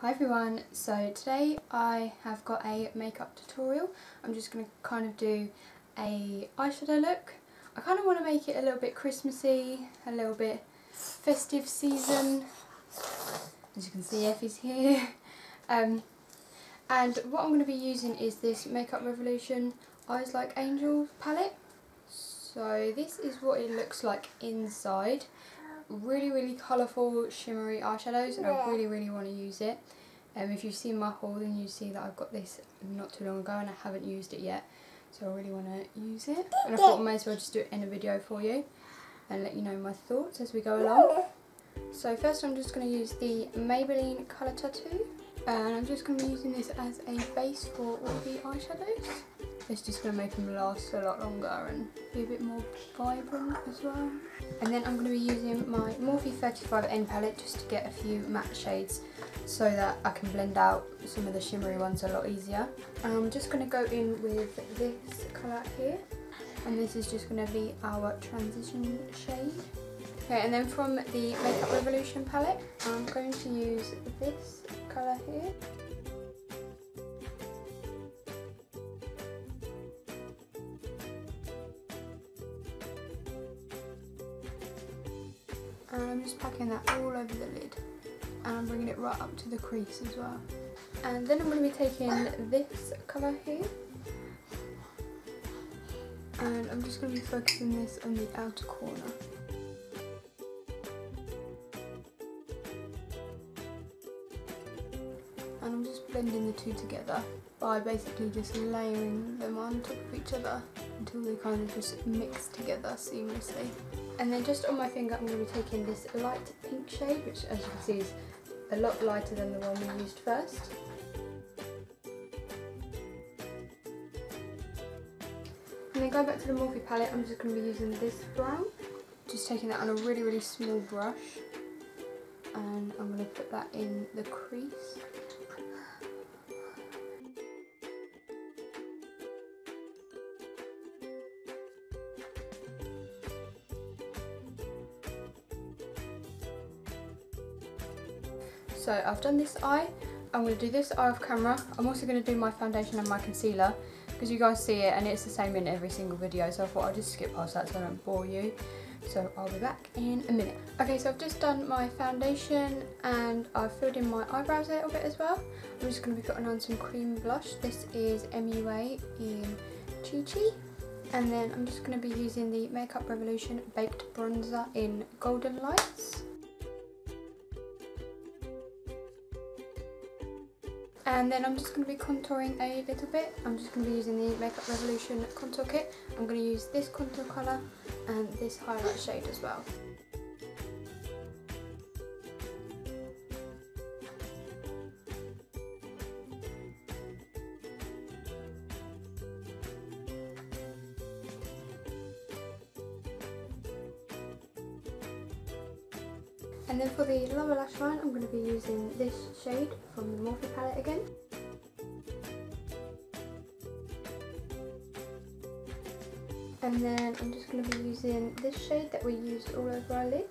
Hi everyone, so today I have got a makeup tutorial. I'm just going to kind of do a eyeshadow look. I kind of want to make it a little bit Christmassy, a little bit festive season. As you can see Effie's here. Um, and what I'm going to be using is this Makeup Revolution Eyes Like Angels palette. So this is what it looks like inside really really colourful shimmery eyeshadows and I really really want to use it. Um, if you've seen my haul then you see that I've got this not too long ago and I haven't used it yet. So I really want to use it. And I thought I might as well just do it in a video for you and let you know my thoughts as we go along. So first I'm just going to use the Maybelline Colour Tattoo and I'm just going to be using this as a base for all the eyeshadows. It's just going to make them last a lot longer and be a bit more vibrant as well. And then I'm going to be using my Morphe 35N palette just to get a few matte shades so that I can blend out some of the shimmery ones a lot easier. And I'm just going to go in with this colour here and this is just going to be our transition shade. Okay, and then from the Makeup Revolution palette, I'm going to use this colour here. and I'm just packing that all over the lid and I'm bringing it right up to the crease as well. And then I'm going to be taking this colour here. And I'm just going to be focusing this on the outer corner and I'm just blending the two together by basically just layering them on top of each other until they kind of just mix together seamlessly. And then just on my finger I'm going to be taking this light pink shade which as you can see is a lot lighter than the one we used first. And then going back to the Morphe palette I'm just going to be using this brown. Just taking that on a really really small brush and I'm going to put that in the crease. So I've done this eye, I'm going to do this eye off camera. I'm also going to do my foundation and my concealer because you guys see it and it's the same in every single video so I thought I'd just skip past that so I don't bore you. So I'll be back in a minute. Okay, so I've just done my foundation and I've filled in my eyebrows a little bit as well. I'm just going to be putting on some cream blush. This is MUA in Chi Chi. And then I'm just going to be using the Makeup Revolution Baked Bronzer in Golden Lights. And then I'm just going to be contouring a little bit. I'm just going to be using the Makeup Revolution contour kit. I'm going to use this contour colour and this highlight shade as well. And then for the lower lash line, I'm going to be using this shade from the Morphe palette again. And then I'm just going to be using this shade that we used all over our lid.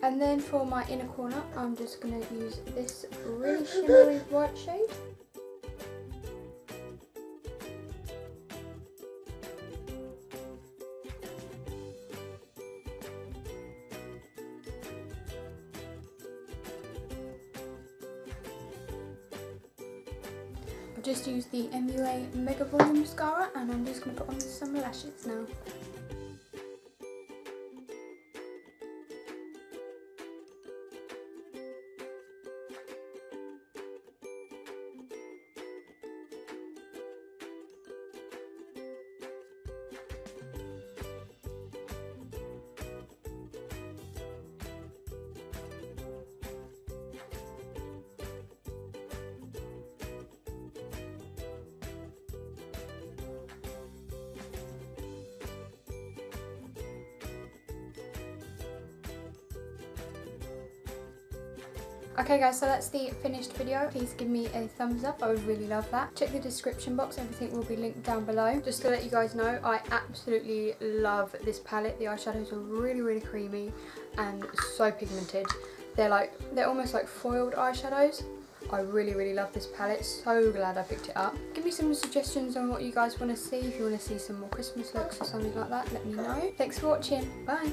And then for my inner corner, I'm just going to use this really shimmery white shade. I've just used the MUA Mega Volume Mascara and I'm just going to put on some lashes now. Okay guys, so that's the finished video. Please give me a thumbs up, I would really love that. Check the description box, everything will be linked down below. Just to let you guys know, I absolutely love this palette. The eyeshadows are really, really creamy and so pigmented. They're like, they're almost like foiled eyeshadows. I really, really love this palette. So glad I picked it up. Give me some suggestions on what you guys want to see. If you want to see some more Christmas looks or something like that, let me know. Thanks for watching. Bye.